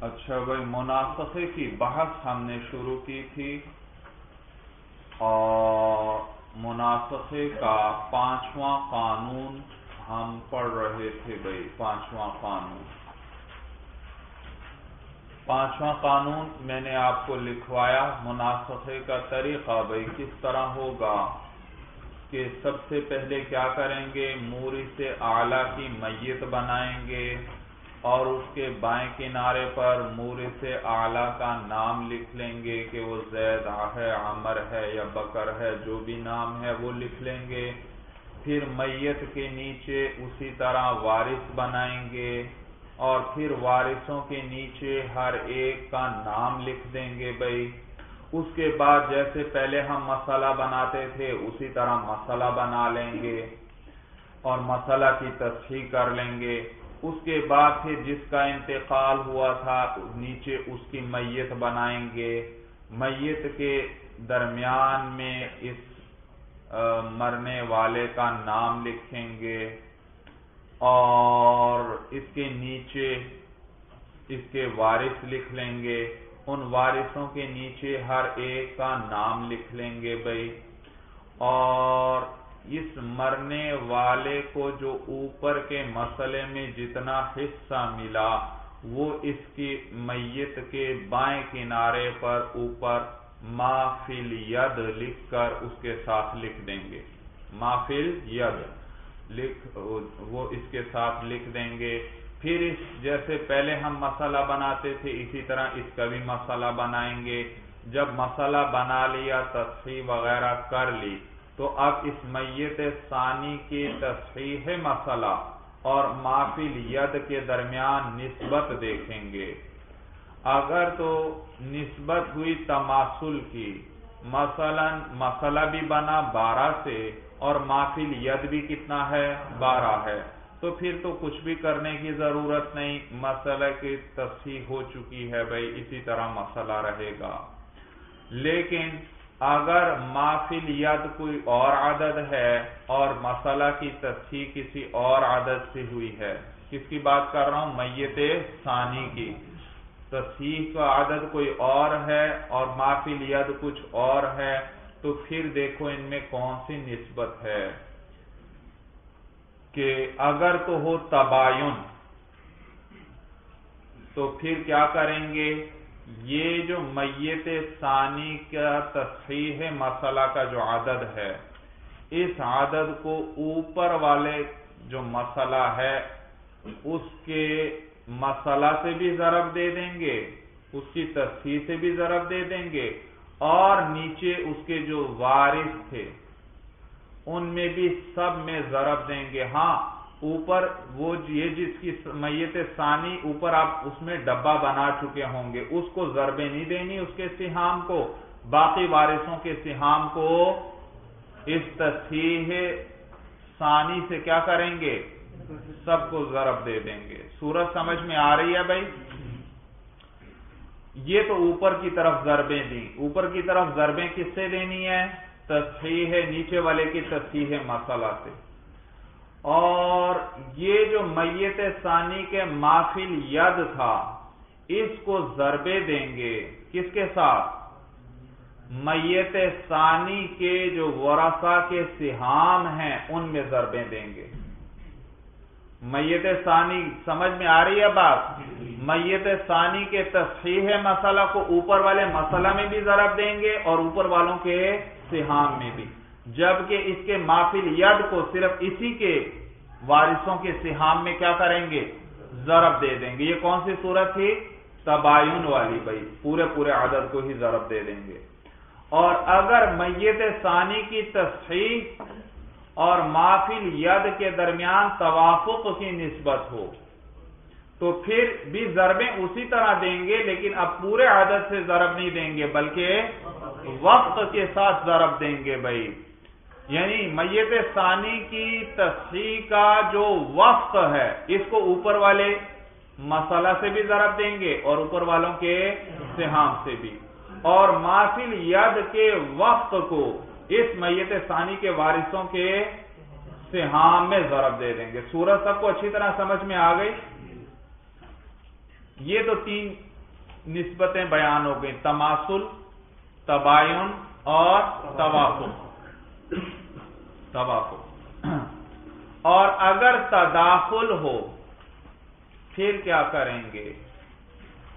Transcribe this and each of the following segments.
اچھا بھائی مناسخے کی بحث ہم نے شروع کی تھی۔ اور مناسخے کا پانچواں قانون ہم پڑھ رہے تھے بھائی، پانچواں قانون۔ پانچواں قانون میں نے آپ کو لکھوایا مناسخے کا طریقہ بھائی، کس طرح ہوگا کہ سب سے پہلے کیا کریں گے؟ موری سے اعلی کی میت بنائیں گے۔ اور اس کے بائیں کنارے پر مور سے اعلی کا نام لکھ لیں گے کہ وہ زید ہے، عمر ہے یا بکر ہے، جو بھی نام ہے وہ لکھ لیں گے۔ پھر میت کے نیچے اسی طرح وارث بنائیں گے اور پھر وارثوں کے نیچے ہر ایک کا نام لکھ دیں گے بھائی اس کے بعد جیسے پہلے ہم مسئلہ بناتے تھے، اسی طرح مسئلہ بنا لیں گے اور مسئلہ کی تصحیح کر لیں گے۔ اس کے بعد پھر جس کا انتقال ہوا تھا، نیچے اس کی میت بنائیں گے۔ میت کے درمیان میں اس مرنے والے کا نام لکھیں گے۔ اور اس کے نیچے اس کے وارث لکھ لیں گے۔ ان وارثوں کے نیچے ہر ایک کا نام لکھ لیں گے بھائی۔ اور اس مرنے والے کو جو اوپر کے مسئلے میں جتنا حصہ ملا، وہ اس کی میت کے بائیں کنارے پر اوپر مافل ید لکھ کر اس کے ساتھ لکھ دیں گے۔ مافل ید لکھ، وہ اس کے ساتھ لکھ دیں گے۔ پھر اس جیسے پہلے ہم مسئلہ بناتے تھے، اسی طرح اس کا بھی مسئلہ بنائیں گے۔ جب مسئلہ بنا لیا، تصحیح وغیرہ کر لی تو اب اس میت ثانی کی تصحیح مسئلہ اور معافل ید کے درمیان نسبت دیکھیں گے۔ اگر تو نسبت ہوئی تماسل کی، مثلا مسئلہ بھی بنا بارہ سے اور معافل ید بھی کتنا ہے؟ بارہ ہے۔ تو پھر تو کچھ بھی کرنے کی ضرورت نہیں، مسئلہ کی تصحیح ہو چکی ہے بھائی، اسی طرح مسئلہ رہے گا۔ لیکن اگر مافل ید کوئی اور عدد ہے اور مسئلہ کی تصحیح کسی اور عدد سے ہوئی ہے، کس کی بات کر رہا ہوں؟ میت ثانی کی۔ تصحیح کا عدد کوئی اور ہے اور مافل ید کچھ اور ہے، تو پھر دیکھو ان میں کون سی نسبت ہے۔ کہ اگر تو ہو تباین، تو پھر کیا کریں گے؟ یہ جو میت ثانی کا تصحیح مسئلہ کا جو عدد ہے، اس عدد کو اوپر والے جو مسئلہ ہے، اس کے مسئلہ سے بھی ضرب دے دیں گے، اس کی تصحیح سے بھی ضرب دے دیں گے، اور نیچے اس کے جو وارث تھے، ان میں بھی سب میں ضرب دیں گے۔ ہاں اوپر وہ یہ جس کی میت ثانی اوپر آپ اس میں ڈبا بنا چکے ہوں گے، اس کو ضربے نہیں دینی، اس کے سہام کو، باقی وارثوں کے سہام کو۔ اس تصحیح ثانی سے کیا کریں گے؟ سب کو ضرب دے دیں گے۔ سورج سمجھ میں آ رہی ہے بھائی؟ یہ تو اوپر کی طرف ضربیں دیں۔ اوپر کی طرف ضربیں کس سے دینی ہے؟ تصحیح نیچے والے کی تصحیح مسئلہ سے۔ اور یہ جو میت ثانی کے مافل ید تھا، اس کو ضربے دیں گے۔ کس کے ساتھ؟ میت ثانی کے جو ورثہ کے سہام ہیں، ان میں ضربیں دیں گے۔ میت ثانی، سمجھ میں آ رہی ہے بات؟ میت ثانی کے تصحیح مسئلہ کو اوپر والے مسئلہ میں بھی ضرب دیں گے اور اوپر والوں کے سہام میں بھی۔ جبکہ اس کے مافل ید کو صرف اسی کے وارثوں کے سہام میں کیا کریں گے؟ ضرب دے دیں گے۔ یہ کون سی صورت تھی؟ تباین والی بھائی پورے پورے عدد کو ہی ضرب دے دیں گے۔ اور اگر میت ثانی کی تصحیح اور مافل ید کے درمیان توافق کی نسبت ہو، تو پھر بھی ضربیں اسی طرح دیں گے، لیکن اب پورے عدد سے ضرب نہیں دیں گے، بلکہ وقت کے ساتھ ضرب دیں گے بھائی یعنی میت ثانی کی تصحیح کا جو وقت ہے، اس کو اوپر والے مسئلہ سے بھی ضرب دیں گے اور اوپر والوں کے سہام سے بھی۔ اور مافل ید کے وقت کو اس میت ثانی کے وارثوں کے سہام میں ضرب دے دیں گے۔ سورج سب کو اچھی طرح سمجھ میں آ گئی؟ یہ تو تین نسبتیں بیان ہو گئی تماسل تباین اور توافق توافق اور اگر تداخل ہو، پھر کیا کریں گے؟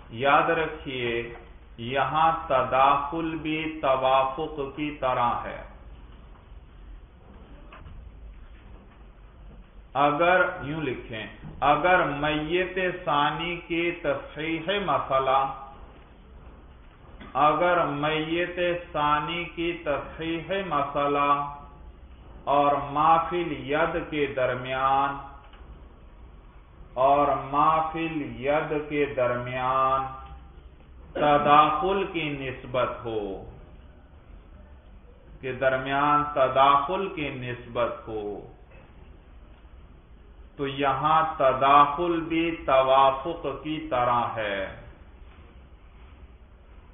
یاد رکھیے، یہاں تداخل بھی توافق کی طرح ہے۔ اگر، یوں لکھیں، اگر میت ثانی کی تصحیح مسئلہ، اگر میت ثانی کی تصحیح مسئلہ اور مافل ید کے درمیان، اور مافل ید کے درمیان تداخل کی نسبت ہو، کے درمیان تداخل کی نسبت ہو۔ تو یہاں تداخل بھی توافق کی طرح ہے۔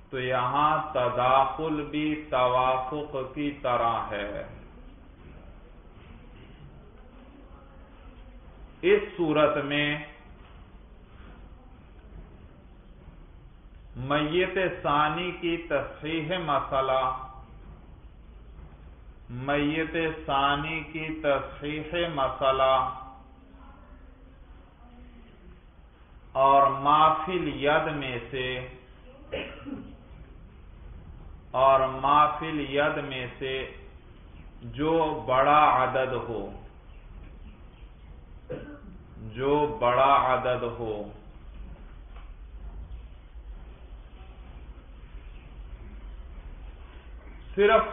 تو یہاں تداخل بھی توافق کی طرح ہے۔ اس صورت میں میت ثانی کی تصحیح مسئلہ، میت ثانی کی تصحیح مسئلہ اور مافل ید میں سے، اور مافل ید میں سے جو بڑا عدد ہو۔ جو بڑا عدد ہو۔ صرف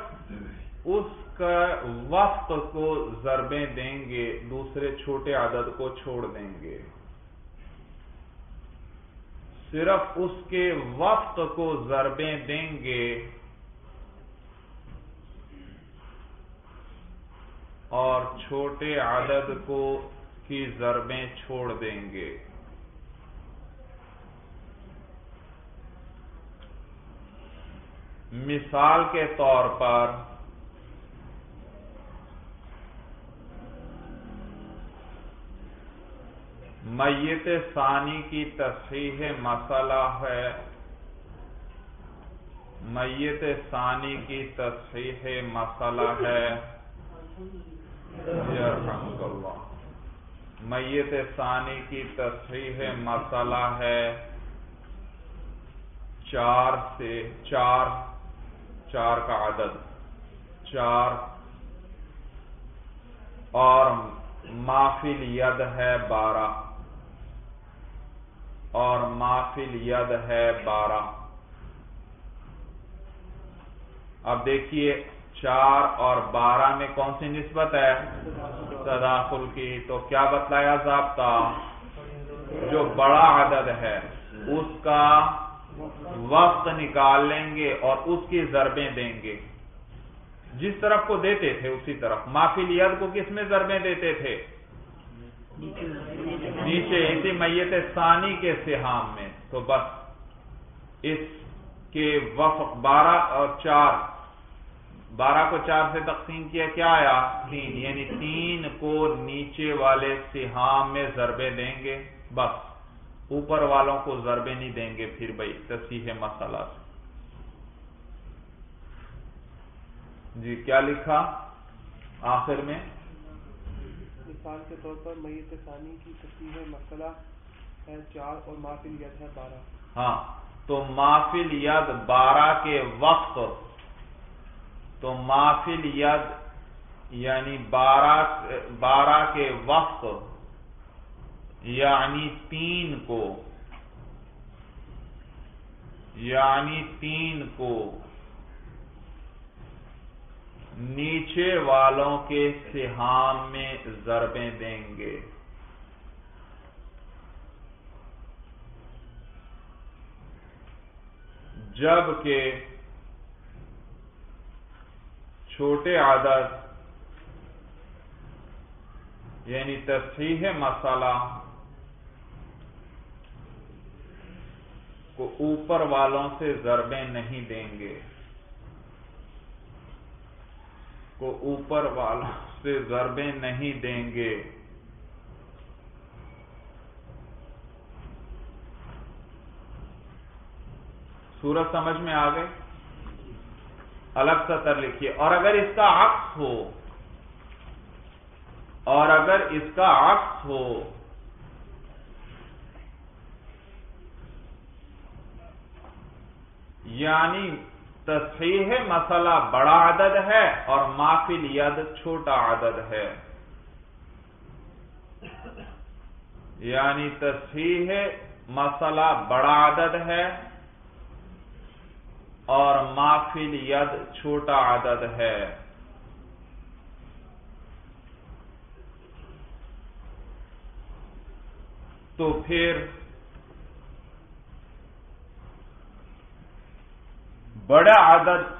اس کا وقت کو ضربیں دیں گے، دوسرے چھوٹے عدد کو چھوڑ دیں گے۔ صرف اس کے وقت کو ضربیں دیں گے۔ اور چھوٹے عدد کو کی ضربیں چھوڑ دیں گے۔ مثال کے طور پر میت ثانی کی تصحیح مسئلہ ہے۔ میت ثانی کی تصحیح مسئلہ ہے۔ جی، اللہ میت ثانی کی تصحیح مسئلہ ہے چار سے چار چار کا عدد، چار۔ اور مافل ید ہے بارہ۔ اور مافل ید ہے بارہ۔ اب دیکھیے چار اور بارہ میں کون سی نسبت ہے؟ تداخل کی۔ تو کیا بتلایا ضابطہ؟ جو بڑا عدد ہے، اس کا وقت نکال لیں گے اور اس کی ضربیں دیں گے۔ جس طرف کو دیتے تھے، اسی طرف۔ مافل کو کس میں ضربیں دیتے تھے؟ نیچے، اسی میت ثانی کے سہام میں۔ تو بس اس کے وفق بارہ اور چار۔ بارہ کو چار سے تقسیم کیا کیا آیا؟ تین یعنی تین کو نیچے والے سہام میں ضربے دیں گے بس۔ اوپر والوں کو ضربے نہیں دیں گے پھر بھائی تصیح مسئلہ سے۔ جی کیا لکھا؟ آخر میں۔ مثال کے طور پر میت ثانی کی تصویر مسئلہ ہے چار اور مافل ید ہے بارہ۔ ہاں تو مافل ید بارہ کے وقت تو مافل ید یعنی بارہ بارہ کے وقت یعنی تین کو یعنی تین کو نیچے والوں کے سہام میں ضربیں دیں گے۔ جبکہ چھوٹے عادت یعنی تصحیح مسئلہ کو اوپر والوں سے ضربیں نہیں دیں گے، کو اوپر والوں سے ضربیں نہیں دیں گے۔ سورج سمجھ میں آ گئے؟ الگ سطر لکھیے۔ اور اگر اس کا عکس ہو، اور اگر اس کا عکس ہو یعنی تصحیح مسئلہ بڑا عدد ہے اور معافل ید چھوٹا عدد ہے۔ یعنی تصحیح مسئلہ بڑا عدد ہے اور معافل ید چھوٹا عدد ہے۔ تو پھر بڑے عدد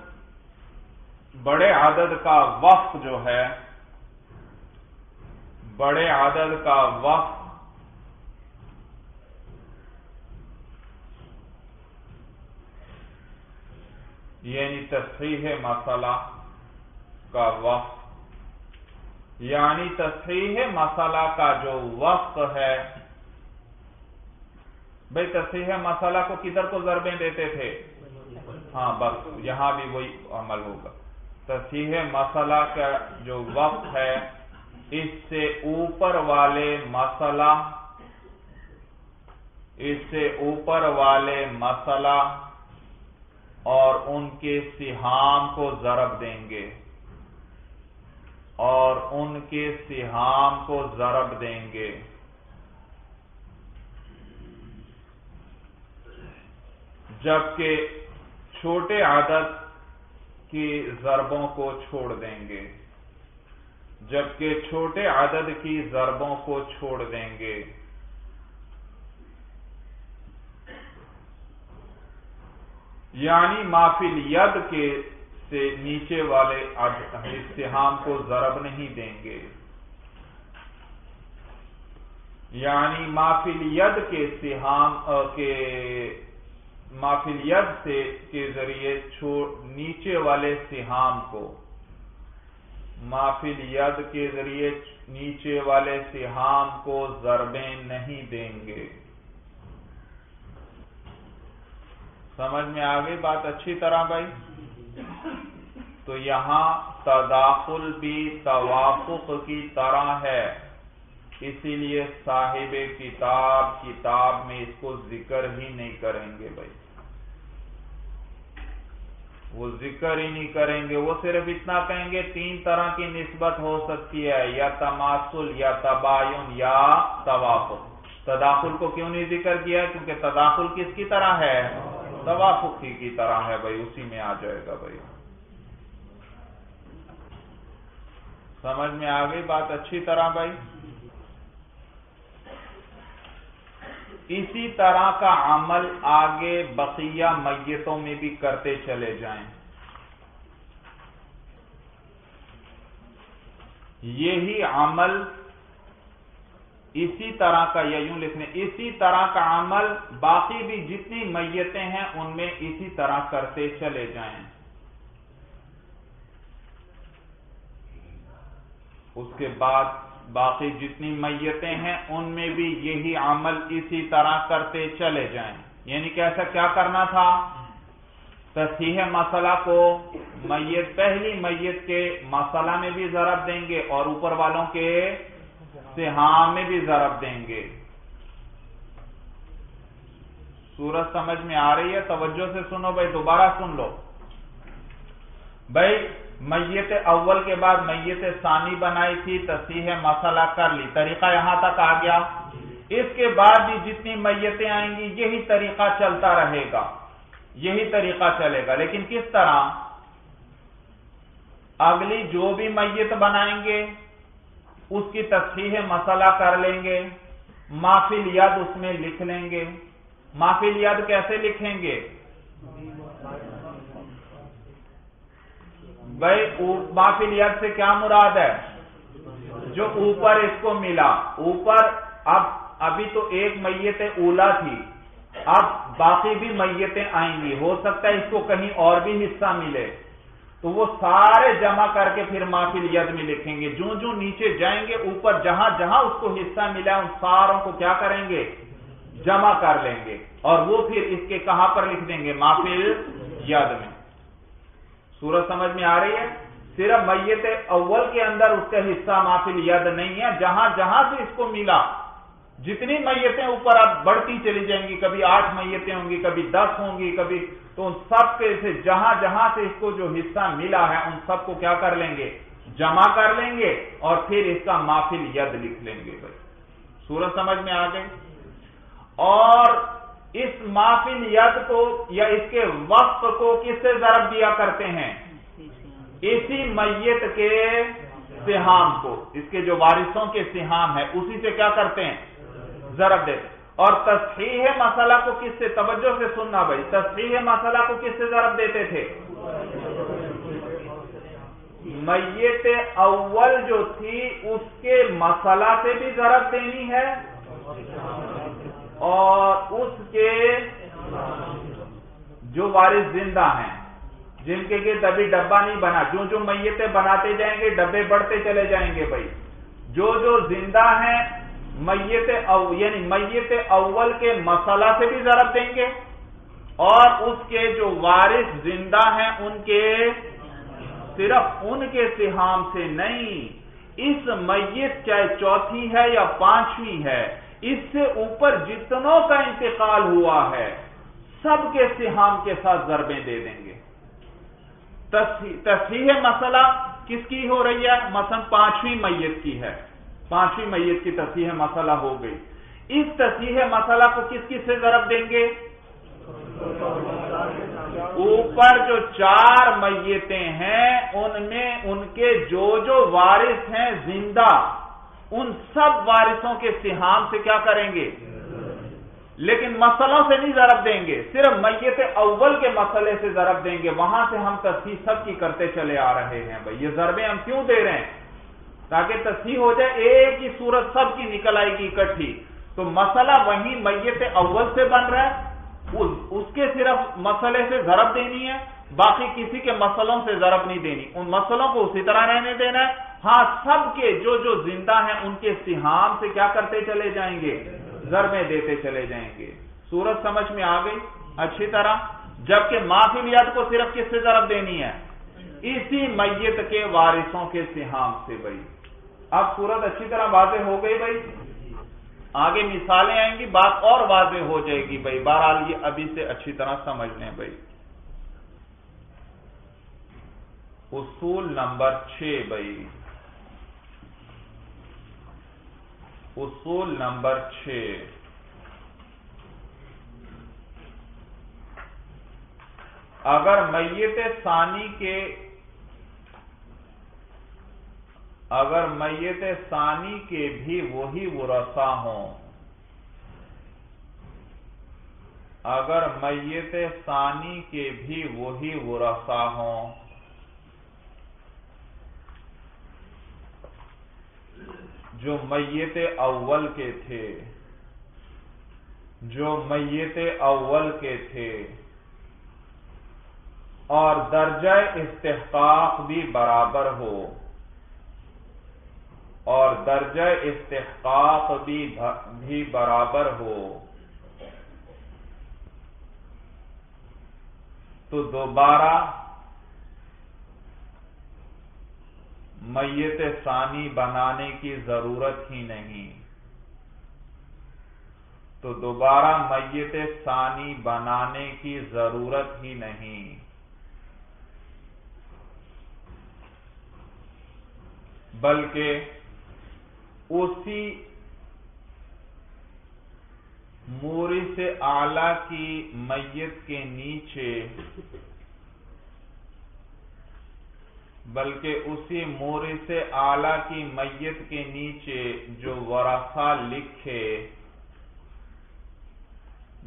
بڑے عدد کا وقت جو ہے، بڑے عدد کا وقت یعنی تصحیح مسئلہ کا وقت۔ یعنی تصحیح مسئلہ کا جو وقت ہے بھائی تصحیح مسئلہ کو کدھر کو ضربیں دیتے تھے؟ ہاں بس یہاں بھی وہی عمل ہوگا۔ تصحیح مسئلہ کا جو وقت ہے، اس سے اوپر والے مسئلہ، اس سے اوپر والے مسئلہ اور ان کے سہام کو ضرب دیں گے۔ اور ان کے سہام کو ضرب دیں گے۔ جبکہ چھوٹے عدد کی ضربوں کو چھوڑ دیں گے۔ جبکہ چھوٹے عدد کی ضربوں کو چھوڑ دیں گے۔ یعنی مافل ید کے سے نیچے والے استحام کو ضرب نہیں دیں گے۔ یعنی مافل ید کے استحام کے مافل ید سے کے ذریعے چھوڑ نیچے والے سہام کو۔ مافل ید کے ذریعے نیچے والے سہام کو ضربیں نہیں دیں گے۔ سمجھ میں آ گئی بات اچھی طرح بھائی؟ تو یہاں تداخل بھی توافق کی طرح ہے۔ اسی لیے صاحب کتاب کتاب میں اس کو ذکر ہی نہیں کریں گے بھائی۔ وہ ذکر ہی نہیں کریں گے۔ وہ صرف اتنا کہیں گے، تین طرح کی نسبت ہو سکتی ہے۔ یا تماسل یا تباین، یا توافق۔ تداخل کو کیوں نہیں ذکر کیا؟ کیونکہ تداخل کس کی طرح ہے؟ توافقی کی طرح ہے بھائی، اسی میں آ جائے گا بھائی۔ سمجھ میں آ گئی بات اچھی طرح بھائی؟ اسی طرح کا عمل آگے بقیہ میتوں میں بھی کرتے چلے جائیں۔ یہی عمل اسی طرح کا یا یوں لکھنے اسی طرح کا عمل باقی بھی جتنی میتیں ہیں، ان میں اسی طرح کرتے چلے جائیں۔ اس کے بعد باقی جتنی میتیں ہیں، ان میں بھی یہی عمل اسی طرح کرتے چلے جائیں۔ یعنی کہ ایسا کیا کرنا تھا؟ تصحیح مسئلہ کو میت، پہلی میت کے مسئلہ میں بھی ضرب دیں گے اور اوپر والوں کے سہام میں بھی ضرب دیں گے۔ سورج سمجھ میں آ رہی ہے، توجہ سے سنو بھائی، دوبارہ سن لو۔ بھائی، میت اول کے بعد میت ثانی بنائی تھی، تصحیح مسئلہ کر لی۔ طریقہ یہاں تک آ گیا۔ اس کے بعد بھی جتنی میتیں آئیں گی، یہی طریقہ چلتا رہے گا۔ یہی طریقہ چلے گا۔ لیکن کس طرح؟ اگلی جو بھی میت بنائیں گے اس کی تصحیح مسئلہ کر لیں گے مافل ید اس میں لکھ لیں گے۔ مافل ید کیسے لکھیں گے؟ بھائی مافل ید سے کیا مراد ہے؟ جو اوپر اس کو ملا۔ اوپر اب ابھی تو ایک میت اولا تھی۔ اب باقی بھی میتیں آئیں گی۔ ہو سکتا ہے اس کو کہیں اور بھی حصہ ملے۔ تو وہ سارے جمع کر کے پھر مافل ید میں لکھیں گے۔ جو نیچے جائیں گے، اوپر جہاں جہاں اس کو حصہ ملا ان ساروں کو کیا کریں گے؟ جمع کر لیں گے۔ اور وہ پھر اس کے کہاں پر لکھ دیں گے؟ مافل ید میں۔ سورج سمجھ میں آ رہی ہے؟ صرف میت اول کے اندر اس کا حصہ مافل ید نہیں ہے۔ جہاں جہاں سے اس کو ملا، جتنی میتیں اوپر اب بڑھتی چلی جائیں گی، کبھی آٹھ میتیں ہوں گی، کبھی دس ہوں گی، کبھی تو ان سب کے سے جہاں جہاں سے اس کو جو حصہ ملا ہے، ان سب کو کیا کر لیں گے؟ جمع کر لیں گے اور پھر اس کا مافل ید لکھ لیں گے بھائی۔ سورج سمجھ میں آ گئی اور اس مافل ید کو یا اس کے وقت کو کس سے ضرب دیا کرتے ہیں؟ اسی میت کے سہام کو۔ اس کے جو وارثوں کے سہام ہے اسی سے کیا کرتے ہیں؟ ضرب دیتے اور تصحیح مسئلہ کو کس سے؟ توجہ سے سننا بھائی، تصحیح مسئلہ کو کس سے ضرب دیتے تھے؟ میت اول جو تھی، اس کے مسئلہ سے بھی ضرب دینی ہے اور اس کے جو وارث زندہ ہیں، جن کے گرد ابھی ڈبا نہیں بنا، جو جو میتیں بناتے جائیں گے، ڈبے بڑھتے چلے جائیں گے بھائی۔ جو جو زندہ ہیں میت یعنی میت اول کے مسئلہ سے بھی ضرب دیں گے اور اس کے جو وارث زندہ ہیں ان کے صرف ان کے سہام سے نہیں۔ اس میت چاہے چوتھی ہے یا پانچویں ہے، اس سے اوپر جتنوں کا انتقال ہوا ہے، سب کے سہام کے ساتھ ضربیں دے دیں گے۔ تصحیح مسئلہ کس کی ہو رہی ہے؟ مثلا پانچویں میت کی ہے۔ پانچویں میت کی تصحیح مسئلہ ہو گئی۔ اس تصحیح مسئلہ کو کس کس سے ضرب دیں گے؟ اوپر جو چار میتیں ہیں، ان میں ان کے جو جو وارث ہیں زندہ، ان سب وارثوں کے سہام سے کیا کریں گے؟ لیکن مسئلوں سے نہیں ضرب دیں گے، صرف میت اول کے مسئلے سے ضرب دیں گے۔ وہاں سے ہم تصحیح سب کی کرتے چلے آ رہے ہیں۔ بھائی، یہ ضربیں ہم کیوں دے رہے ہیں؟ تاکہ تصحیح ہو جائے، ایک ہی صورت سب کی نکل آئے گی اکٹھی۔ تو مسئلہ وہی میت اول سے بن رہا ہے۔ اس کے صرف مسئلے سے ضرب دینی ہے، باقی کسی کے مسئلوں سے ضرب نہیں دینی۔ ان مسئلوں کو اسی طرح رہنے دینا ہے۔ ہاں سب کے جو جو زندہ ہیں، ان کے سہام سے کیا کرتے چلے جائیں گے؟ ضربیں دیتے چلے جائیں گے۔ سورج سمجھ میں آ گئی؟ اچھی طرح۔ جبکہ معافیلیات کو صرف کس سے ضرب دینی ہے؟ اسی میت کے وارثوں کے سہام سے بھائی۔ اب سورت اچھی طرح واضح ہو گئی بھائی۔ آگے مثالیں آئیں گی، بات اور واضح ہو جائے گی بھائی۔ بہرحال یہ ابھی سے اچھی طرح سمجھ لیں بھائی۔ اصول نمبر چھ بھائی۔ اصول نمبر چھ۔ اگر میت ثانی کے اگر میت ثانی کے بھی وہی ورثا ہوں۔ اگر میت ثانی کے بھی وہی ورثا ہوں۔ جو میت اول کے تھے۔ جو میت اول کے تھے۔ اور درجہ استحقاق بھی برابر ہو۔ اور درجہ استحقاق بھی برابر ہو۔ تو دوبارہ میت ثانی بنانے کی ضرورت ہی نہیں۔ تو دوبارہ میت ثانی بنانے کی ضرورت ہی نہیں۔ بلکہ اسی موری سے آلہ کی میت کے نیچے، بلکہ اسی موری سے آلہ کی میت کے نیچے جو ورثہ لکھے،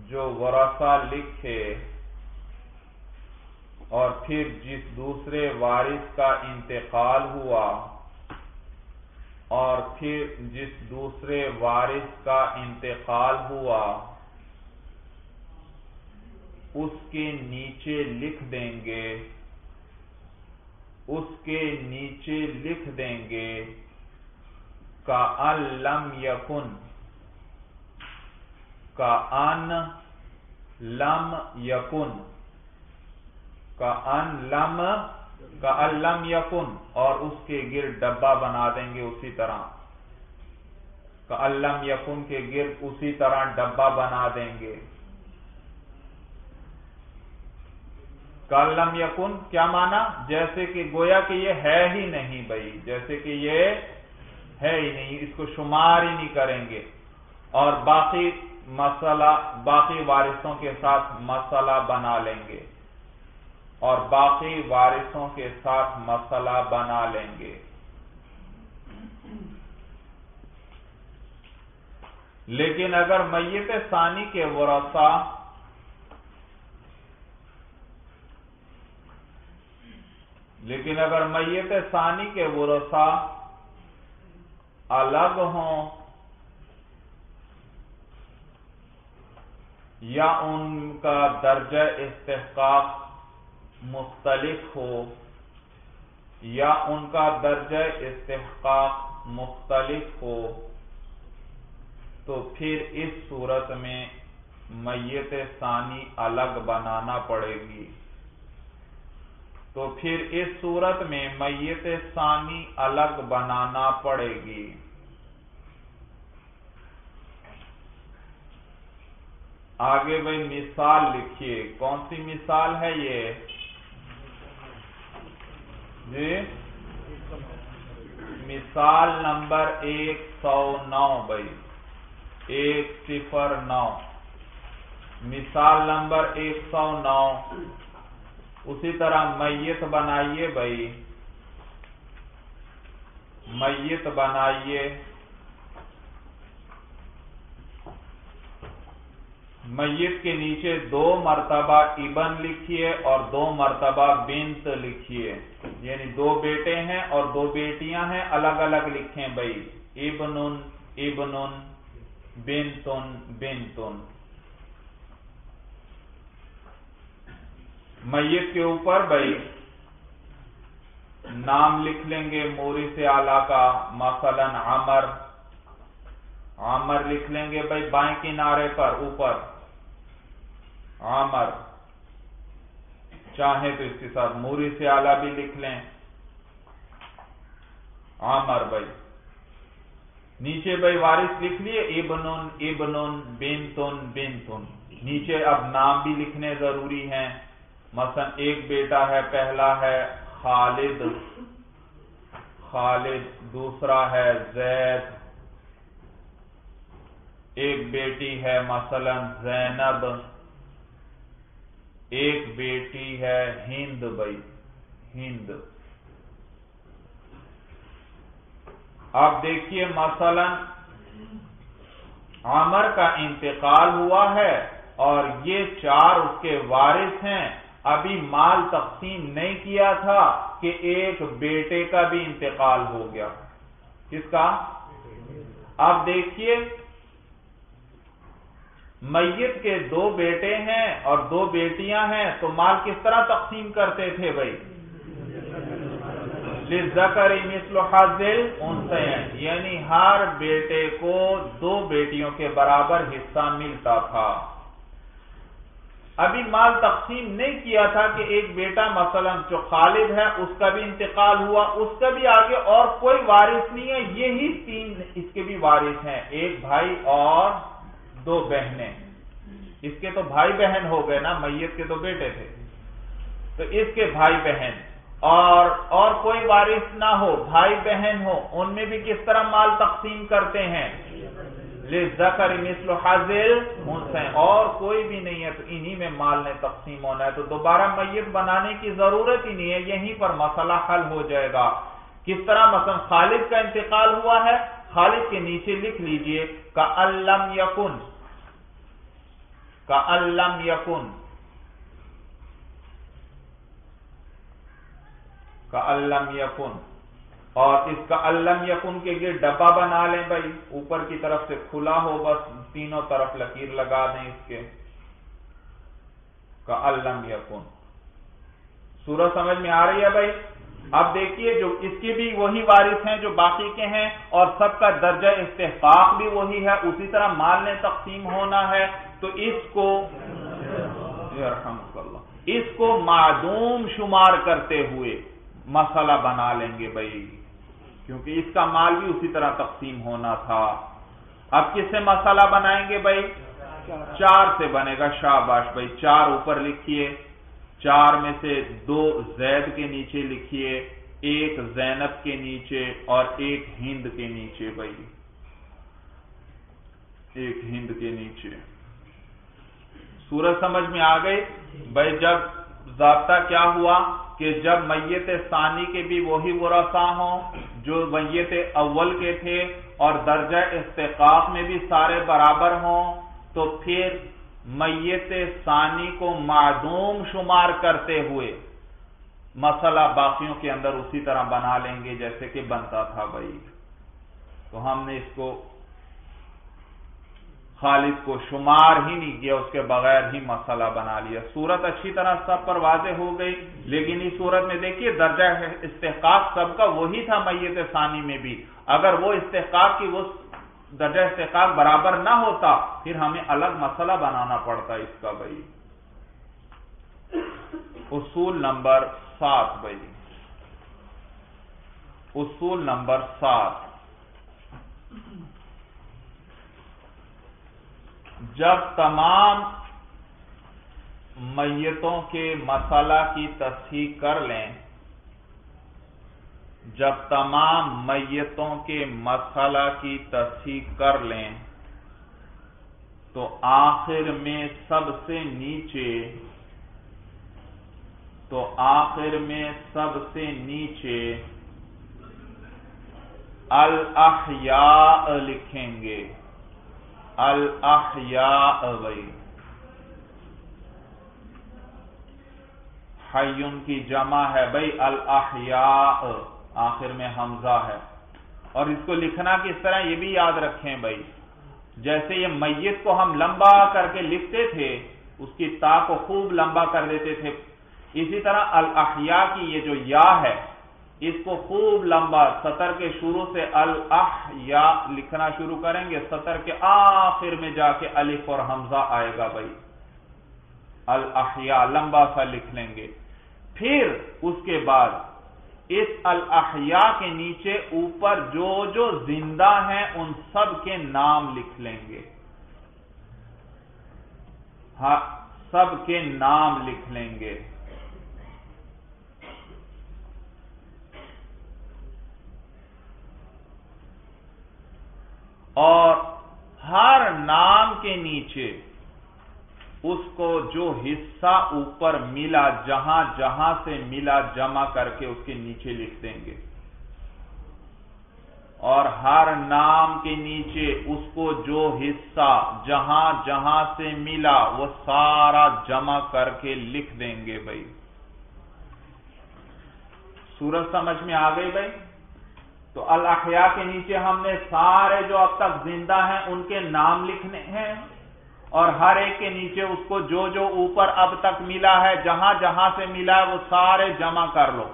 جو ورثہ لکھے، اور پھر جس دوسرے وارث کا انتقال ہوا اور پھر جس دوسرے وارث کا انتقال ہوا، اس کے نیچے لکھ دیں گے، اس کے نیچے لکھ دیں گے کا الم یقن کا ان لم یکن کا ان لم کا الم یکن اور اس کے گرد ڈبا بنا دیں گے اسی طرح۔ کا الم یکن کے گرد اسی طرح ڈبا بنا دیں گے۔ کالم یکن کیا مانا؟ جیسے کہ گویا کہ یہ ہے ہی نہیں بھائی، جیسے کہ یہ ہے ہی نہیں، اس کو شمار ہی نہیں کریں گے۔ اور باقی مسئلہ، باقی وارثوں کے ساتھ مسئلہ بنا لیں گے۔ اور باقی وارثوں کے ساتھ مسئلہ بنا لیں گے۔ لیکن اگر میت ثانی کے ورثہ لیکن اگر میت ثانی کے ورثہ الگ ہوں یا ان کا درجہ استحقاق مختلف ہو یا ان کا درجہ استحقاق مختلف ہو، تو پھر اس صورت میں میت ثانی الگ بنانا پڑے گی۔ تو پھر اس صورت میں میت ثانی الگ بنانا پڑے گی۔ آگے بھائی مثال لکھیے، کون سی مثال ہے یہ؟ جی؟ مثال نمبر ایک سو نو بھائی۔ ایک صفر نو۔ مثال نمبر ایک سو نو۔ اسی طرح میت بنائیے بھائی۔ میت بنائیے۔ میت کے نیچے دو مرتبہ ابن لکھیے اور دو مرتبہ بنت لکھیے۔ یعنی دو بیٹے ہیں اور دو بیٹیاں ہیں، الگ الگ لکھیں بھائی۔ ابن ابن بنتن بنتن۔ میت کے اوپر بھائی نام لکھ لیں گے، موری سے آلہ کا، مثلا عمر۔ عمر لکھ لیں گے بھائی بائیں کنارے پر، اوپر۔ عامر۔ چاہیں تو اس کے ساتھ موری سے آلہ بھی لکھ لیں۔ عامر بھائی۔ نیچے بھائی وارث لکھ لیے ابن ابن بنتن بنتن۔ نیچے اب نام بھی لکھنے ضروری ہیں۔ مثلا ایک بیٹا ہے، پہلا ہے خالد۔ خالد، دوسرا ہے زید۔ ایک بیٹی ہے مثلا زینب۔ ایک بیٹی ہے ہند بھائی، ہند۔ اب دیکھیے مثلا عمر کا انتقال ہوا ہے اور یہ چار اس کے وارث ہیں۔ ابھی مال تقسیم نہیں کیا تھا کہ ایک بیٹے کا بھی انتقال ہو گیا۔ کس کا؟ اب دیکھیے میت کے دو بیٹے ہیں اور دو بیٹیاں ہیں، تو مال کس طرح تقسیم کرتے تھے بھائی؟ مثل حاضل ان یعنی ہر بیٹے کو دو بیٹیوں کے برابر حصہ ملتا تھا۔ ابھی مال تقسیم نہیں کیا تھا کہ ایک بیٹا مثلا جو خالد ہے، اس کا بھی انتقال ہوا، اس کا بھی آگے اور کوئی وارث نہیں ہے، یہی تین اس کے بھی وارث ہیں۔ ایک بھائی اور دو بہنیں۔ اس کے تو بھائی بہن ہو گئے نا، میت کے تو بیٹے تھے۔ تو اس کے بھائی بہن۔ اور اور کوئی وارث نہ ہو، بھائی بہن ہو، ان میں بھی کس طرح مال تقسیم کرتے ہیں؟ زکر مثل حاضل اور کوئی بھی نہیں ہے، تو انہی میں مال نے تقسیم ہونا ہے۔ تو دوبارہ میت بنانے کی ضرورت ہی نہیں ہے، یہیں پر مسئلہ حل ہو جائے گا۔ کس طرح؟ مثلا خالد کا انتقال ہوا ہے۔ خالد کے نیچے لکھ لیجیے، کا الم یقن کا الم یقن کا الم یقن اور اس کا الم یقن کے لیے ڈبا بنا لیں بھائی، اوپر کی طرف سے کھلا ہو بس، تینوں طرف لکیر لگا دیں اس کے۔ کا الم یقن سورج سمجھ میں آ رہی ہے بھائی؟ اب دیکھیے جو اس کے بھی وہی وارث ہیں جو باقی کے ہیں، اور سب کا درجہ استحقاق بھی وہی ہے، اسی طرح مال نے تقسیم ہونا ہے۔ تو اس کو اس کو معدوم شمار کرتے ہوئے مسئلہ بنا لیں گے بھائی۔ کیونکہ اس کا مال بھی اسی طرح تقسیم ہونا تھا۔ اب کس سے مسئلہ بنائیں گے بھائی؟ چار سے بنے گا۔ شاباش بھائی، چار اوپر لکھیے۔ چار میں سے دو زید کے نیچے لکھیے۔ ایک زینب کے نیچے اور ایک ہند کے نیچے بھائی۔ ایک ہند کے نیچے۔ سورج سمجھ میں آ گئی بھائی جب ضابطہ کیا ہوا کہ جب میت ثانی کے بھی وہی ورثا ہوں جو میت اول کے تھے اور درجہ استحقاق میں بھی سارے برابر ہوں، تو پھر میت ثانی کو معدوم شمار کرتے ہوئے مسئلہ باقیوں کے اندر اسی طرح بنا لیں گے جیسے کہ بنتا تھا بھائی۔ تو ہم نے اس کو خالد کو شمار ہی نہیں کیا، اس کے بغیر ہی مسئلہ بنا لیا۔ صورت اچھی طرح سب پر واضح ہو گئی، لیکن اس صورت میں دیکھیے، درجہ استحقاق سب کا وہی تھا میت ثانی میں بھی۔ اگر وہ استحقاق کی وہ درجہ استحقاق برابر نہ ہوتا، پھر ہمیں الگ مسئلہ بنانا پڑتا اس کا بھائی۔ اصول نمبر سات بھائی۔ اصول نمبر سات۔ جب تمام میتوں کے مسئلہ کی تصحیح کر لیں، جب تمام میتوں کے مسئلہ کی تصحیح کر لیں، تو آخر میں سب سے نیچے، تو آخر میں سب سے نیچے الاحیاء لکھیں گے۔ الاحیاء بھائی حیون کی جمع ہے بھائی الاحیاء آخر میں حمزہ ہے. اور اس کو لکھنا کس طرح یہ بھی یاد رکھیں بھائی. جیسے یہ میت کو ہم لمبا کر کے لکھتے تھے، اس کی تا کو خوب لمبا کر دیتے تھے. اسی طرح الاحیاء کی یہ جو یا ہے اس کو خوب لمبا سطر کے شروع سے الاحیاء لکھنا شروع کریں گے، سطر کے آخر میں جا کے الف اور حمزہ آئے گا بھائی۔ الاحیاء لمبا سا لکھ لیں گے۔ پھر اس کے بعد اس الاحیاء کے نیچے اوپر جو جو زندہ ہیں ان سب کے نام لکھ لیں گے۔ ہاں سب کے نام لکھ لیں گے۔ اور ہر نام کے نیچے اس کو جو حصہ اوپر ملا، جہاں جہاں سے ملا، جمع کر کے اس کے نیچے لکھ دیں گے۔ اور ہر نام کے نیچے اس کو جو حصہ جہاں جہاں سے ملا، وہ سارا جمع کر کے لکھ دیں گے بھائی۔ سورج سمجھ میں آ گئی بھائی؟ تو الاحیاء کے نیچے ہم نے سارے جو اب تک زندہ ہیں ان کے نام لکھنے ہیں اور ہر ایک کے نیچے اس کو جو جو اوپر اب تک ملا ہے، جہاں جہاں سے ملا ہے، وہ سارے جمع کر لو۔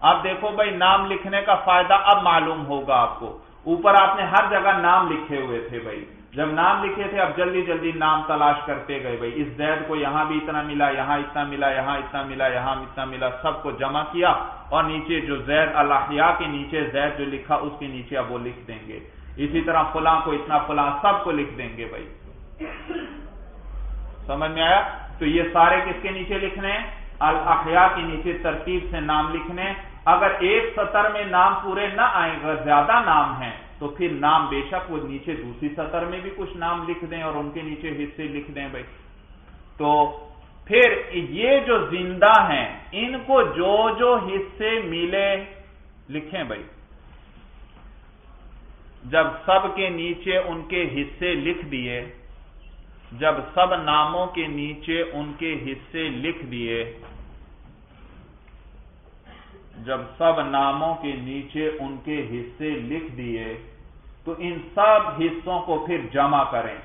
اب دیکھو بھائی، نام لکھنے کا فائدہ اب معلوم ہوگا آپ کو۔ اوپر آپ نے ہر جگہ نام لکھے ہوئے تھے بھائی۔ جب نام لکھے تھے، اب جلدی جلدی نام تلاش کرتے گئے بھائی۔ اس زید کو یہاں بھی اتنا ملا، یہاں اتنا ملا، یہاں اتنا ملا، یہاں اتنا ملا، سب کو جمع کیا۔ اور نیچے جو زید اللہ کے نیچے زید جو لکھا، اس کے نیچے اب وہ لکھ دیں گے۔ اسی طرح فلاں کو اتنا، فلاں سب کو لکھ دیں گے بھائی۔ سمجھ میں آیا؟ تو یہ سارے کس کے نیچے لکھنے الاحیاء کے نیچے ترتیب سے نام لکھنے۔ اگر ایک سطر میں نام پورے نہ آئیں، اگر زیادہ نام ہیں تو پھر نام بے شک وہ نیچے دوسری سطر میں بھی کچھ نام لکھ دیں اور ان کے نیچے حصے لکھ دیں بھائی۔ تو پھر یہ جو زندہ ہیں، ان کو جو جو حصے ملے، لکھیں بھائی۔ جب سب کے نیچے ان کے حصے لکھ دیے، جب سب ناموں کے نیچے ان کے حصے لکھ دیے، جب سب ناموں کے نیچے ان کے حصے لکھ دیے تو ان سب حصوں کو پھر جمع کریں۔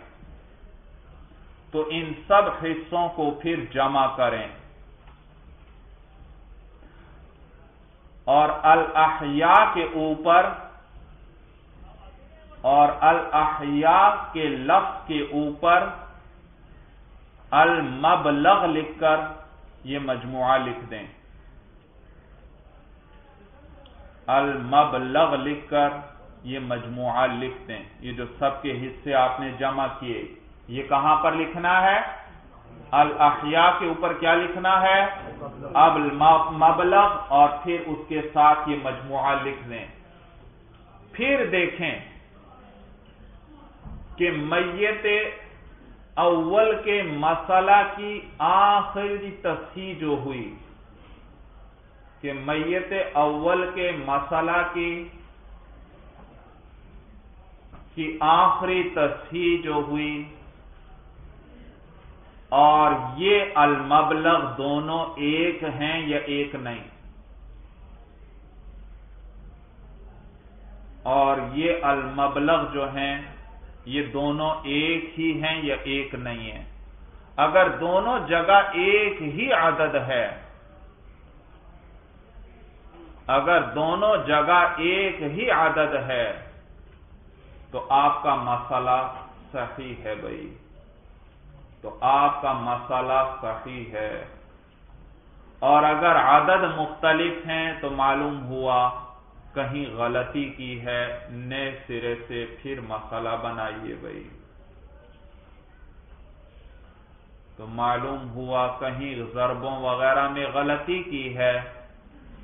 تو ان سب حصوں کو پھر جمع کریں۔ اور الاحیاء کے اوپر اور الاحیاء کے لفظ کے اوپر المبلغ لکھ کر یہ مجموعہ لکھ دیں۔ المبلغ لکھ کر یہ مجموعہ لکھ دیں۔ یہ جو سب کے حصے آپ نے جمع کیے، یہ کہاں پر لکھنا ہے؟ الاحیاء کے اوپر کیا لکھنا ہے؟ اب مبلغ، اور پھر اس کے ساتھ یہ مجموعہ لکھ دیں۔ پھر دیکھیں کہ میت اول کے مسئلہ کی آخری تصحیح جو ہوئی، کہ میت اول کے مسئلہ کی کی آخری تصحیح جو ہوئی اور یہ المبلغ دونوں ایک ہیں یا ایک نہیں؟ اور یہ المبلغ جو ہیں، یہ دونوں ایک ہی ہیں یا ایک نہیں ہیں؟ اگر دونوں جگہ ایک ہی عدد ہے، اگر دونوں جگہ ایک ہی عدد ہے تو آپ کا مسئلہ صحیح ہے بھائی۔ تو آپ کا مسئلہ صحیح ہے۔ اور اگر عدد مختلف ہیں تو معلوم ہوا کہیں غلطی کی ہے۔ نئے سرے سے پھر مسئلہ بنائیے بھائی۔ تو معلوم ہوا کہیں ضربوں وغیرہ میں غلطی کی ہے۔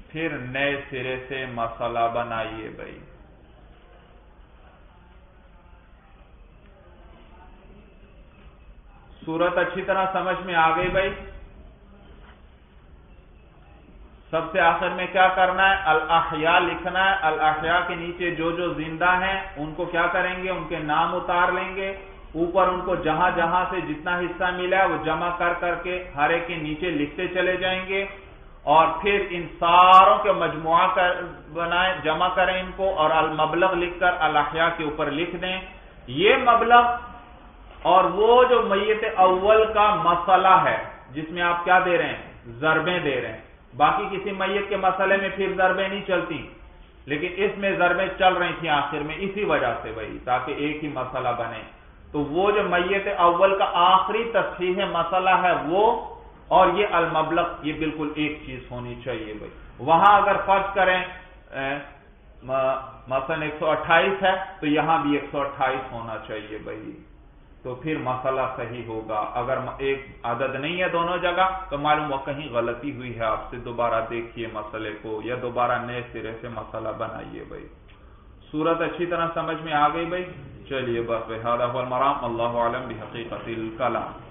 پھر نئے سرے سے مسئلہ بنائیے بھائی۔ صورت اچھی طرح سمجھ میں آ گئی بھائی۔ سب سے آخر میں کیا کرنا ہے؟ الاحیاء لکھنا ہے۔ الاحیاء کے نیچے جو جو زندہ ہیں، ان کو کیا کریں گے؟ ان کے نام اتار لیں گے۔ اوپر ان کو جہاں جہاں سے جتنا حصہ ملا ہے، وہ جمع کر کر کے ہر ایک کے نیچے لکھتے چلے جائیں گے۔ اور پھر ان ساروں کے مجموعہ بنائیں، جمع کریں ان کو اور المبلغ لکھ کر الاحیاء کے اوپر لکھ دیں۔ یہ مبلغ اور وہ جو میت اول کا مسئلہ ہے، جس میں آپ کیا دے رہے ہیں؟ ضربیں دے رہے ہیں۔ باقی کسی میت کے مسئلے میں پھر ضربیں نہیں چلتی۔ لیکن اس میں ضربیں چل رہی تھیں آخر میں، اسی وجہ سے وہی تاکہ ایک ہی مسئلہ بنے۔ تو وہ جو میت اول کا آخری تصحیح مسئلہ ہے وہ، اور یہ المبلغ، یہ بالکل ایک چیز ہونی چاہیے بھائی۔ وہاں اگر فرض کریں مثلا ایک سو اٹھائیس ہے، تو یہاں بھی ایک سو اٹھائیس ہونا چاہیے بھائی۔ تو پھر مسئلہ صحیح ہوگا۔ اگر ایک عدد نہیں ہے دونوں جگہ، تو معلوم وہ کہیں غلطی ہوئی ہے۔ آپ سے دوبارہ دیکھیے مسئلے کو یا دوبارہ نئے سرے سے مسئلہ بنائیے بھائی۔ صورت اچھی طرح سمجھ میں آ گئی بھائی؟ چلیے بس المرام۔ اللہ عالم بحقیقت الکلام۔